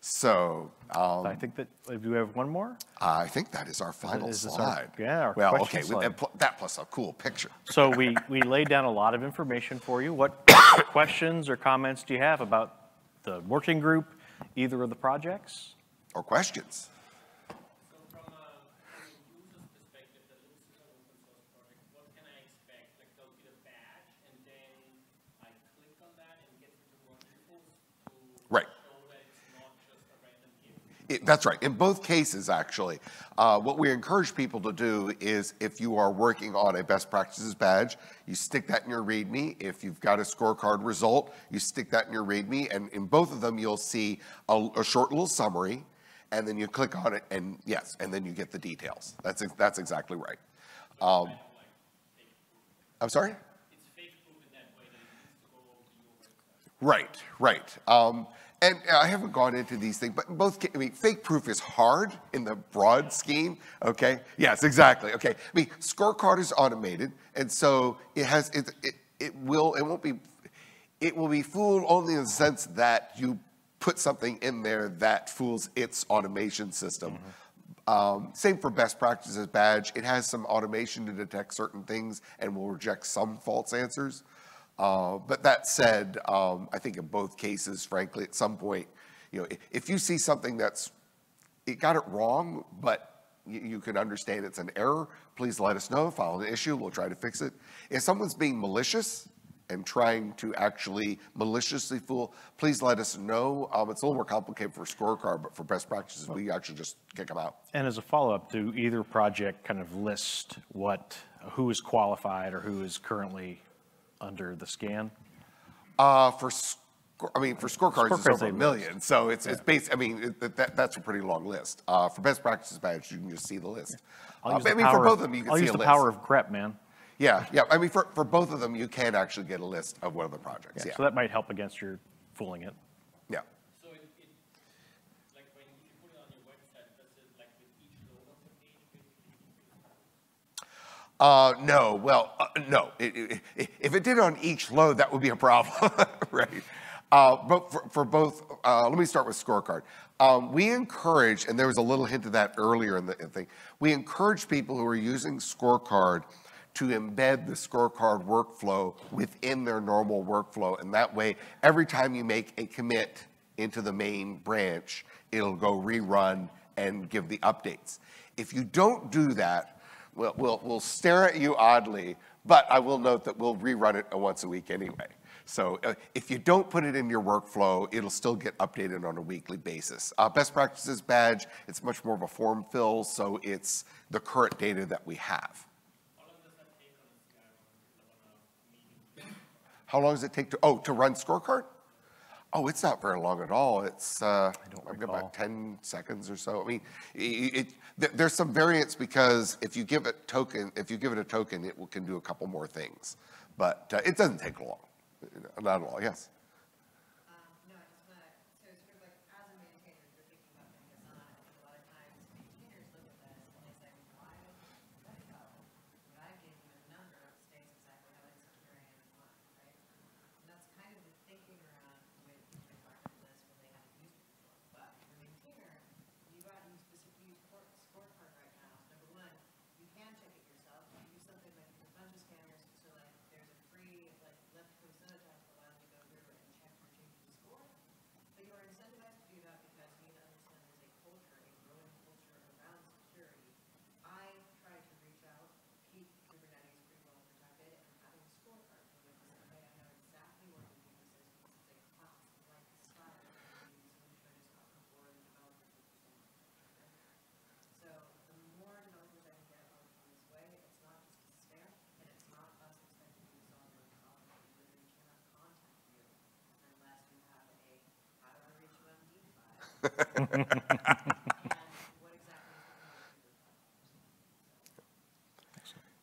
[SPEAKER 2] So um,
[SPEAKER 1] I think that, do we have one more?
[SPEAKER 2] I think that is our final
[SPEAKER 1] Is this our-
[SPEAKER 2] slide.
[SPEAKER 1] yeah, our
[SPEAKER 2] well, okay,
[SPEAKER 1] slide.
[SPEAKER 2] that, pl- that plus a cool picture.
[SPEAKER 1] So we, we laid down a lot of information for you. What questions or comments do you have about the working group, either of the projects?
[SPEAKER 2] Or questions?
[SPEAKER 3] So from a from a user's perspective, that looks at an open source project, what can I expect? Like there'll be the badge and then I click on that and get into workflows to
[SPEAKER 2] Right.
[SPEAKER 3] show that it's not just a random gift.
[SPEAKER 2] It- That's right. In both cases, actually, uh, what we encourage people to do is if you are working on a best practices badge, you stick that in your README. If you've got a scorecard result, you stick that in your README. And in both of them, you'll see a, a short little summary, and then you click on it, and yes, and then you get the details. That's, that's exactly right. Um, I'm sorry?
[SPEAKER 3] It's fake proof in that way that it needs to go over to your website.
[SPEAKER 2] Right, right. Um, and I haven't gone into these things, but both, I mean, fake proof is hard in the broad scheme, okay? Yes, exactly, okay. I mean, scorecard is automated, and so it has, it, it, it will, it won't be, it will be fooled only in the sense that you put something in there that fools its automation system. Um, same for best practices badge. It has some automation to detect certain things and will reject some false answers. Uh, but that said, um, I think in both cases, frankly, at some point, you know, if you see something that's it got it wrong, but you, you can understand it's an error, please let us know. File an issue, we'll try to fix it. If someone's being malicious and trying to actually maliciously fool, please let us know. Um, it's a little more complicated for scorecard, but for best practices, we actually just kick them out.
[SPEAKER 1] And as a follow-up, do either project kind of list what, who is qualified or who is currently under the scan?
[SPEAKER 2] Uh, for, I mean, for scorecards, it's
[SPEAKER 1] Scorecards,
[SPEAKER 2] over a million, so it's, it's based, I mean, it- that, that's a pretty long list. Uh, for best practices badge, you can just see the list.
[SPEAKER 1] I'll
[SPEAKER 2] Uh,
[SPEAKER 1] use
[SPEAKER 2] I
[SPEAKER 1] the
[SPEAKER 2] mean, for both
[SPEAKER 1] of-
[SPEAKER 2] them, you can
[SPEAKER 1] I'll
[SPEAKER 2] see
[SPEAKER 1] use
[SPEAKER 2] a
[SPEAKER 1] the
[SPEAKER 2] list.
[SPEAKER 1] power of GREP, man.
[SPEAKER 2] Yeah, yeah, I mean, for, for both of them, you can actually get a list of one of the projects,
[SPEAKER 1] Yeah,
[SPEAKER 2] yeah,
[SPEAKER 1] So that might help against your fooling it.
[SPEAKER 2] yeah.
[SPEAKER 3] So it, it like when if you put it on your website, does it like with each load of the page basically?
[SPEAKER 2] Uh, no, well, uh, no. It- it- if it did on each load, that would be a problem, right? Uh, but for, for both, uh, let me start with scorecard. Um, we encourage, and there was a little hint of that earlier in the thing. We encourage people who are using scorecard to embed the scorecard workflow within their normal workflow, and that way, every time you make a commit into the main branch, it'll go rerun and give the updates. If you don't do that, We'll, we'll, we'll stare at you oddly, but I will note that we'll rerun it once a week anyway. So uh, if you don't put it in your workflow, it'll still get updated on a weekly basis. Uh, best practices badge, it's much more of a form fill, so it's the current data that we have. How long does it take to, oh, to run scorecard? Oh, it's not very long at all. It's, uh,
[SPEAKER 1] don't
[SPEAKER 2] like about 10 seconds or so. I mean, i- i- it, there's some variance because if you give it token, if you give it a token, it will- can do a couple more things. But uh, it doesn't take long, not at all, yes.
[SPEAKER 4] Um, no, I just wanna, so sort of like, as a maintainer, you're thinking about putting this on, I think a lot of times maintainers look at this and they say, why did that go? When I gave you a number, it stays exactly how it's secure and one, right? And that's kind of the thinking around with environment lists where they haven't used it before. But for a maintainer, you got, you specifically use score- scorecard right now, number one, you can check it yourself, you use something like, there's a bunch of scanners, so like, there's a free, like, left code Sonatype that allows you to go through and And what exactly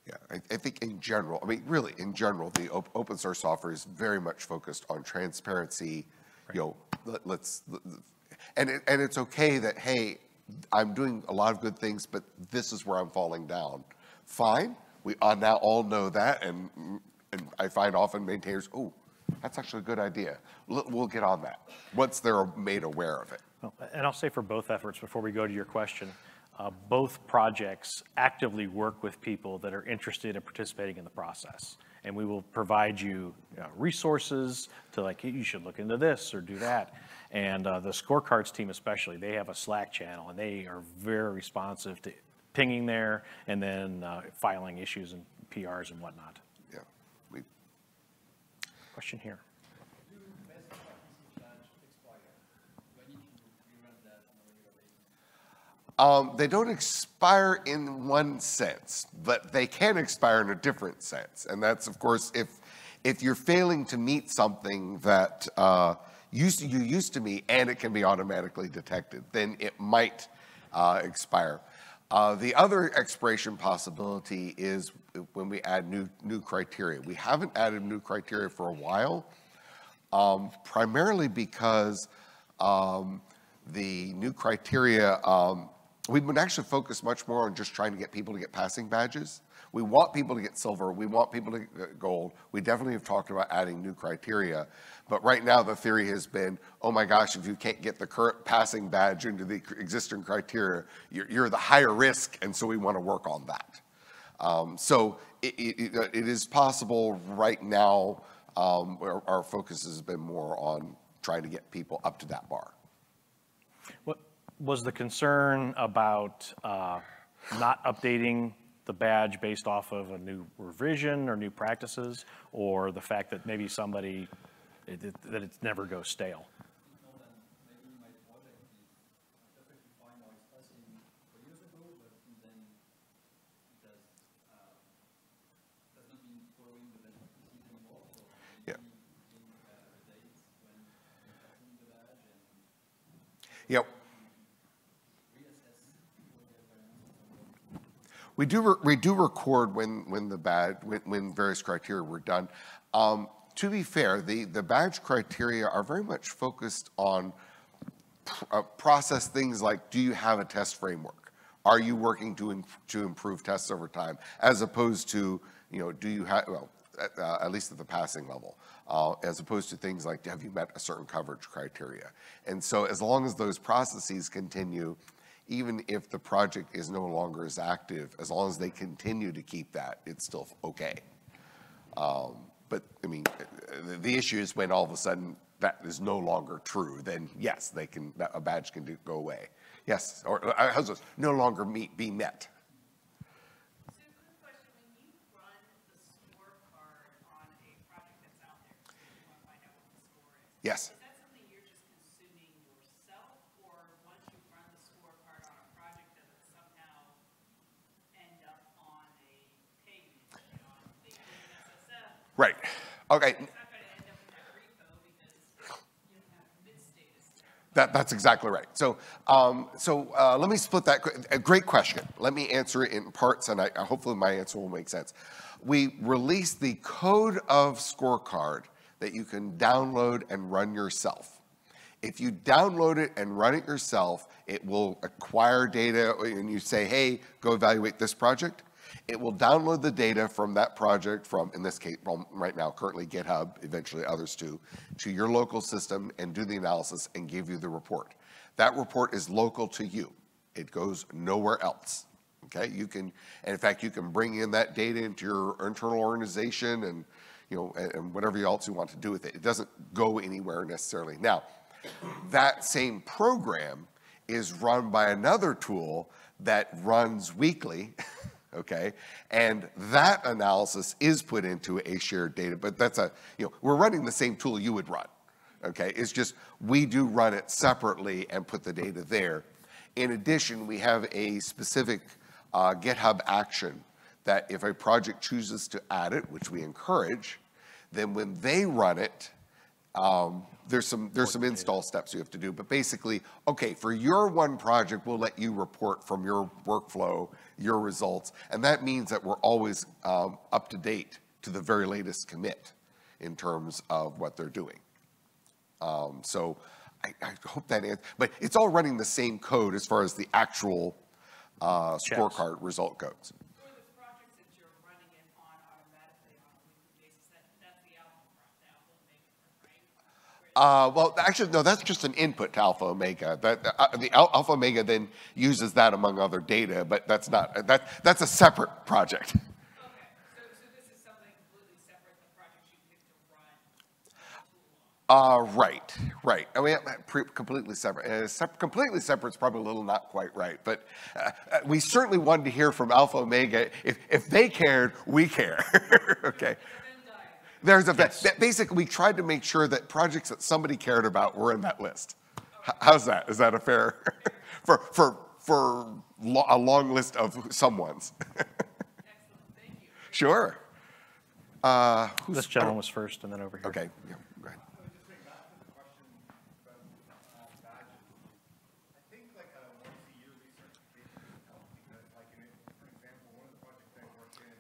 [SPEAKER 2] Yeah, I, I think in general, I mean, really, in general, the op- open source software is very much focused on transparency. You know, let, let's, and it, and it's okay that hey, I'm doing a lot of good things, but this is where I'm falling down. Fine, we uh, now all know that, and and I find often maintainers, oh, that's actually a good idea. We'll get on that once they're made aware of it.
[SPEAKER 1] And I'll say for both efforts, before we go to your question, uh, both projects actively work with people that are interested in participating in the process. And we will provide you you know, resources to like, you should look into this or do that. And uh, the scorecards team especially, they have a Slack channel and they are very responsive to pinging there and then uh, filing issues and PRs and whatnot.
[SPEAKER 2] Yeah, we,
[SPEAKER 1] Question here.
[SPEAKER 5] Do best practices badge expire? Do I need to rerun that on a regular basis?
[SPEAKER 2] Um, they don't expire in one sense, but they can expire in a different sense. And that's, of course, if, if you're failing to meet something that uh, used to, you used to meet and it can be automatically detected, then it might uh, expire. Uh, the other expiration possibility is when we add new, new criteria. We haven't added new criteria for a while um, primarily because um, the new criteria, um, we've been actually focused much more on just trying to get people to get passing badges. We want people to get silver, we want people to get gold. We definitely have talked about adding new criteria. But right now, the theory has been, oh my gosh, if you can't get the current passing badge into the existing criteria, you're, you're the higher risk, and so we want to work on that. Um, so it, it, it is possible right now, um, where our focus has been more on trying to get people up to that bar.
[SPEAKER 1] What was the concern about uh, not updating the badge based off of a new revision or new practices, or the fact that maybe somebody, it- it- that it never goes stale?
[SPEAKER 2] Yep.
[SPEAKER 5] reassess what the requirements are.
[SPEAKER 2] We do, we do record when, when the badge, when, when various criteria were done. Um, to be fair, the, the badge criteria are very much focused on pr- uh, process things like, do you have a test framework? Are you working to, to improve tests over time? As opposed to, you know, do you have, well, at, uh, at least at the passing level, uh, as opposed to things like, have you met a certain coverage criteria? And so as long as those processes continue, even if the project is no longer as active, as long as they continue to keep that, it's still okay. Um, But, I mean, the- the issue is when all of a sudden that is no longer true, then yes, they can, that- a badge can do- go away. Yes, or, uh, how's this, no longer meet, be met.
[SPEAKER 6] So quick question, when you run the scorecard on a project that's out there, so you want to find out what the score is.
[SPEAKER 2] Yes.
[SPEAKER 6] Is that something you're just consuming yourself, or once you run the scorecard on a project, does it somehow end up on a page, you know, on the SSF?
[SPEAKER 2] Right, okay,
[SPEAKER 6] It's not gonna end up in that repo because you don't have mid status there.
[SPEAKER 2] That, that's exactly right. So, um, so uh, let me split that. A great question. Let me answer it in parts, and I, hopefully my answer will make sense. We released the code of scorecard that you can download and run yourself. If you download it and run it yourself, it will acquire data, and you say, "Hey, go evaluate this project." It will download the data from that project, from, in this case, from right now, currently GitHub, eventually others too, to your local system and do the analysis and give you the report. That report is local to you. It goes nowhere else. Okay, you can, and in fact, you can bring in that data into your internal organization and, you know, and, and whatever else you want to do with it. It doesn't go anywhere necessarily. Now, that same program is run by another tool that runs weekly, okay? And that analysis is put into a shared data, but that's a, you know, we're running the same tool you would run, okay? It's just we do run it separately and put the data there. In addition, we have a specific uh, GitHub action that if a project chooses to add it, which we encourage, then when they run it, Um, there's some there's some install steps you have to do, but basically, okay, for your one project, we'll let you report from your workflow your results, and that means that we're always um, up to date to the very latest commit in terms of what they're doing. Um, so I, I hope that answers, but it's all running the same code as far as the actual uh, scorecard result goes. Uh, well, actually, no, that's just an input to Alpha Omega. That, uh, the Alpha Omega then uses that among other data, but that's not, that, that's a separate project.
[SPEAKER 6] Okay, so, so this is something completely separate, the projects you pick to run the.
[SPEAKER 2] Uh, right, right. I mean, pre- completely separate. Uh, sep- completely separate is probably a little not quite right, but uh, uh, we certainly wanted to hear from Alpha Omega. If, if they cared, we care. okay. There's a ba- basically we tried to make sure that projects that somebody cared about were in that list. How's that? Is that a fair for for for lo- a long list of someone's? Sure. Uh, who's,
[SPEAKER 1] This gentleman was first and then over here.
[SPEAKER 2] Okay. Yeah, go ahead.
[SPEAKER 7] I think like a once a year recertification would help because like in, a- for example, one of the projects I work in,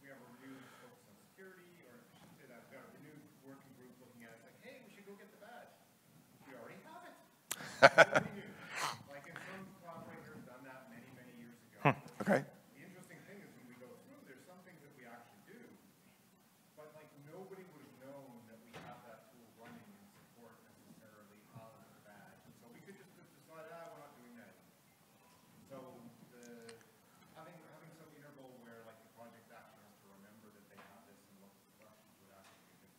[SPEAKER 7] we have a renewed focus on security or I should say that, we've got a renewed working group looking at it, it's like, hey, we should go get the badge. We already have it. Totally new. Like in some operators done that many, many years ago.
[SPEAKER 2] Okay.
[SPEAKER 7] The interesting thing is when we go through, there's some things that we actually do, but like nobody would have known that we have that tool running in support necessarily of the badge. And so we could just have decided, ah, we're not doing that. So the, having, having some interval where like the project actually has to remember that they have this and look at the questions would actually be a good thing.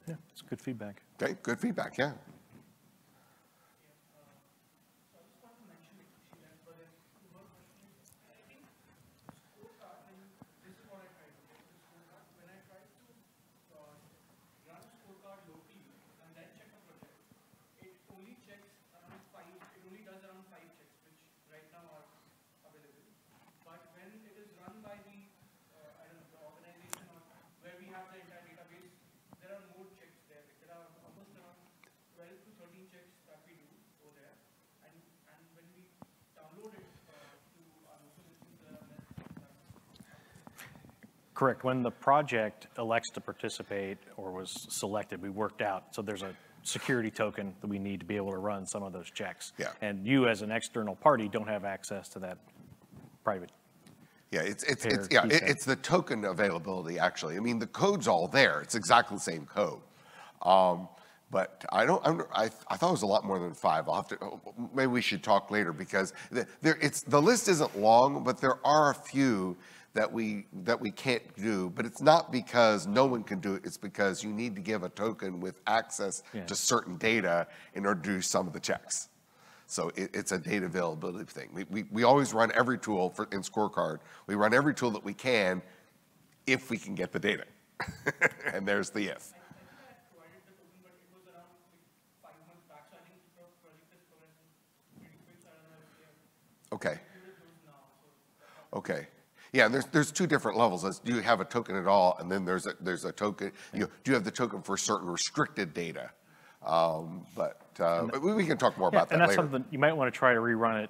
[SPEAKER 1] Yeah, it's good feedback.
[SPEAKER 2] Okay. Good feedback. Yeah.
[SPEAKER 3] So I just want to mention it, she left, but it's two more questions. I think scorecard, when you, this is what I try to get the scorecard, when I try to, uh, run scorecard locally and then check a project, it only checks around five, it only does around five checks, which right now are available. But when it is run by the, uh, I don't know, the organization or where we have the entire database, there are more checks there. Like, There are almost around twelve to thirteen checks that we do over there. And, and when we download it, uh, to our local systems, there are less checks.
[SPEAKER 1] Correct. When the project elects to participate or was selected, we worked out, so there's a security token that we need to be able to run some of those checks.
[SPEAKER 2] Yeah.
[SPEAKER 1] And you, as an external party, don't have access to that private.
[SPEAKER 2] Yeah, it's, it's, it's, yeah, it- it's the token availability, actually. I mean, the code's all there. It's exactly the same code. Um, But I don't, I'm- I, I thought it was a lot more than five. I'll have to, maybe we should talk later because the- there, it's, the list isn't long, but there are a few that we, that we can't do. But it's not because no one can do it. It's because you need to give a token with access
[SPEAKER 1] Yeah.
[SPEAKER 2] to certain data in order to do some of the checks. So it, it's a data availability thing. We, we, we always run every tool for, in scorecard. We run every tool that we can if we can get the data. and there's the if.
[SPEAKER 3] I think I had provided the token, but it was around like five months back, so I think the pro- project is progressing pretty quick, so I don't know if they have
[SPEAKER 2] Okay,
[SPEAKER 3] included those now, so.
[SPEAKER 2] okay. Yeah, there's, there's two different levels. There's, Do you have a token at all? And then there's a, there's a token, you, do you have the token for certain restricted data? Um, But uh, we, we can talk more
[SPEAKER 1] Yeah,
[SPEAKER 2] about that
[SPEAKER 1] and that's
[SPEAKER 2] later.
[SPEAKER 1] something, you might want to try to rerun it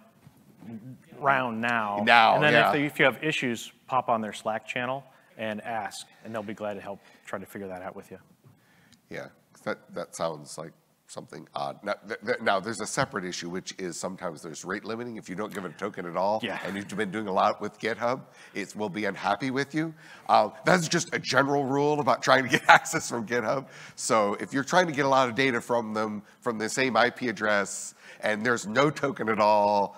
[SPEAKER 1] round now.
[SPEAKER 2] Now,
[SPEAKER 1] And then
[SPEAKER 2] yeah.
[SPEAKER 1] if, they- if you have issues, pop on their Slack channel and ask, and they'll be glad to help try to figure that out with you.
[SPEAKER 2] Yeah, that, that sounds like something odd. Now, th- th- now, there's a separate issue, which is sometimes there's rate limiting. If you don't give it a token at all,
[SPEAKER 1] Yeah.
[SPEAKER 2] and you've been doing a lot with GitHub, it will be unhappy with you. Uh, that's just a general rule about trying to get access from GitHub. So if you're trying to get a lot of data from them from the same IP address, and there's no token at all,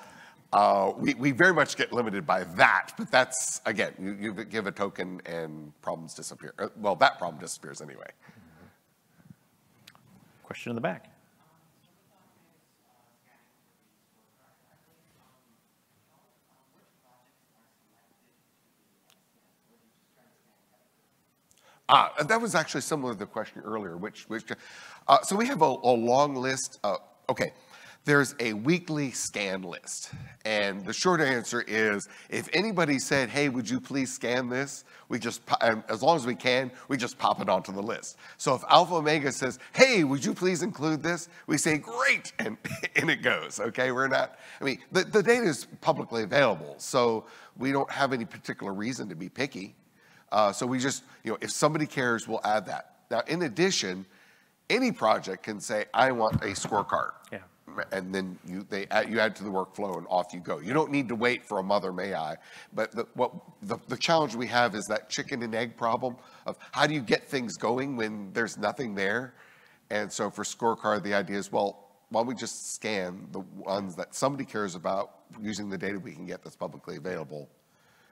[SPEAKER 2] uh, we, we very much get limited by that. But that's, again, you, you give a token and problems disappear. Uh, Well, that problem disappears anyway.
[SPEAKER 1] Question in the back.
[SPEAKER 2] Ah, that was actually similar to the question earlier, which, which, uh, so we have a, a long list. Uh, okay, there's a weekly scan list. And the short answer is if anybody said, hey, would you please scan this? We just, as long as we can, we just pop it onto the list. So if Alpha Omega says, hey, would you please include this? We say, great, and, and it goes, okay? We're not, I mean, the, the data is publicly available, so we don't have any particular reason to be picky. Uh, so we just, you know, if somebody cares, we'll add that. Now, in addition, any project can say, I want a scorecard.
[SPEAKER 1] Yeah.
[SPEAKER 2] And then you, they, you add to the workflow and off you go. You don't need to wait for a mother may I. But the, what, the, the challenge we have is that chicken and egg problem of how do you get things going when there's nothing there? And so for scorecard, the idea is, well, why don't we just scan the ones that somebody cares about using the data we can get that's publicly available?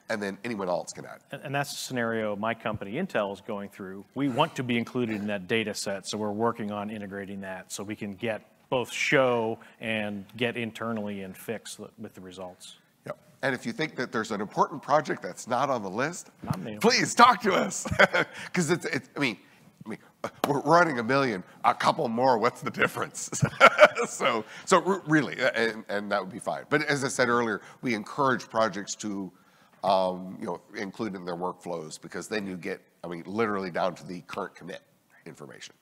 [SPEAKER 2] And then anyone else can add.
[SPEAKER 1] And, and that's the scenario my company, Intel, is going through. We want to be included in that data set, so we're working on integrating that so we can get both show and get internally and fix the- with the results.
[SPEAKER 2] Yep. And if you think that there's an important project that's not on the list, please talk to us. Because it's, it's, I mean, I mean, uh, we're running a million, a couple more, what's the difference? so, so really, and, and that would be fine. But as I said earlier, we encourage projects to, um, you know, include in their workflows because then you get, I mean, literally down to the current commit information.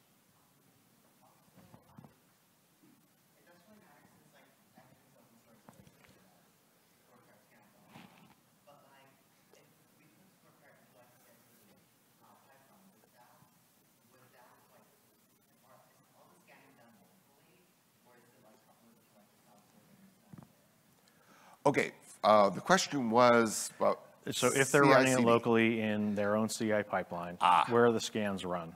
[SPEAKER 4] It doesn't really matter, 'cause it's like, everything's open source, like, uh, scorecards can't go. But like, if we put scorecard into like, say, the, uh, Python, would that, would that like, are, is all the scanning done locally? Or is it like uploaded to like the cloud server and stuff there?
[SPEAKER 2] Okay, uh, the question was about.
[SPEAKER 1] So if they're running it
[SPEAKER 2] CI/CD.
[SPEAKER 1] locally in their own CI pipeline, where are the scans run?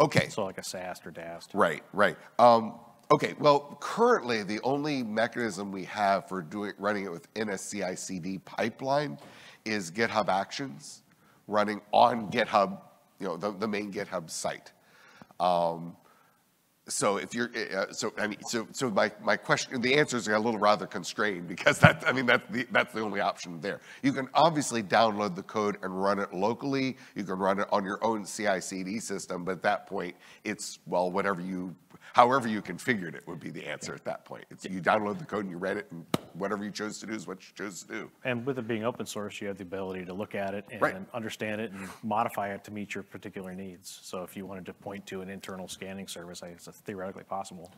[SPEAKER 2] Okay,
[SPEAKER 1] So like a SAST or DAST?
[SPEAKER 2] Right, right. Um, okay, well, currently, the only mechanism we have for doing, running it within a CI/CD pipeline is GitHub Actions, running on GitHub, you know, the, the main GitHub site. Um, so if you're, uh, so, I mean, so, so my, my question, the answers are a little rather constrained because that, I mean, that's the, that's the only option there. You can obviously download the code and run it locally. You can run it on your own CI CD system, but at that point, it's, well, whatever you, however you configured it would be the answer at that point. It's, you download the code and you read it and whatever you chose to do is what you chose to do.
[SPEAKER 1] And with it being open source, you have the ability to look at it
[SPEAKER 2] Right.
[SPEAKER 1] and understand it and modify it to meet your particular needs. So if you wanted to point to an internal scanning service, I guess it's theoretically possible.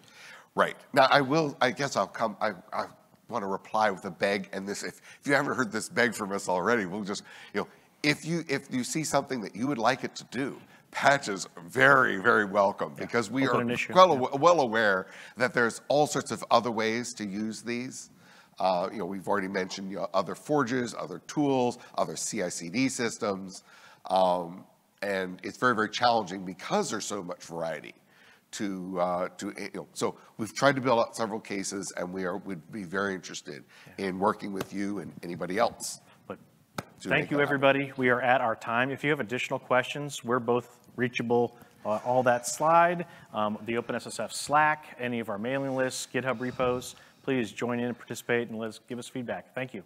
[SPEAKER 2] Right. Now, I will, I guess I'll come, I, I want to reply with a beg, and this, if, if you haven't heard this beg from us already, we'll just, you know, if you, if you see something that you would like it to do, patches very, very welcome, because we are well, aw- well aware that there's all sorts of other ways to use these. Uh, you know, we've already mentioned, you know, other forges, other tools, other CI/CD systems, um, and it's very, very challenging because there's so much variety to, uh, to, you know, so we've tried to build out several cases and we are, would be very interested in working with you and anybody else.
[SPEAKER 1] But thank you,
[SPEAKER 2] that happen.
[SPEAKER 1] everybody. We are at our time. If you have additional questions, we're both reachable, uh, all that slide, um, the OpenSSF Slack, any of our mailing lists, GitHub repos. Please join in and participate and let's give us feedback. Thank you.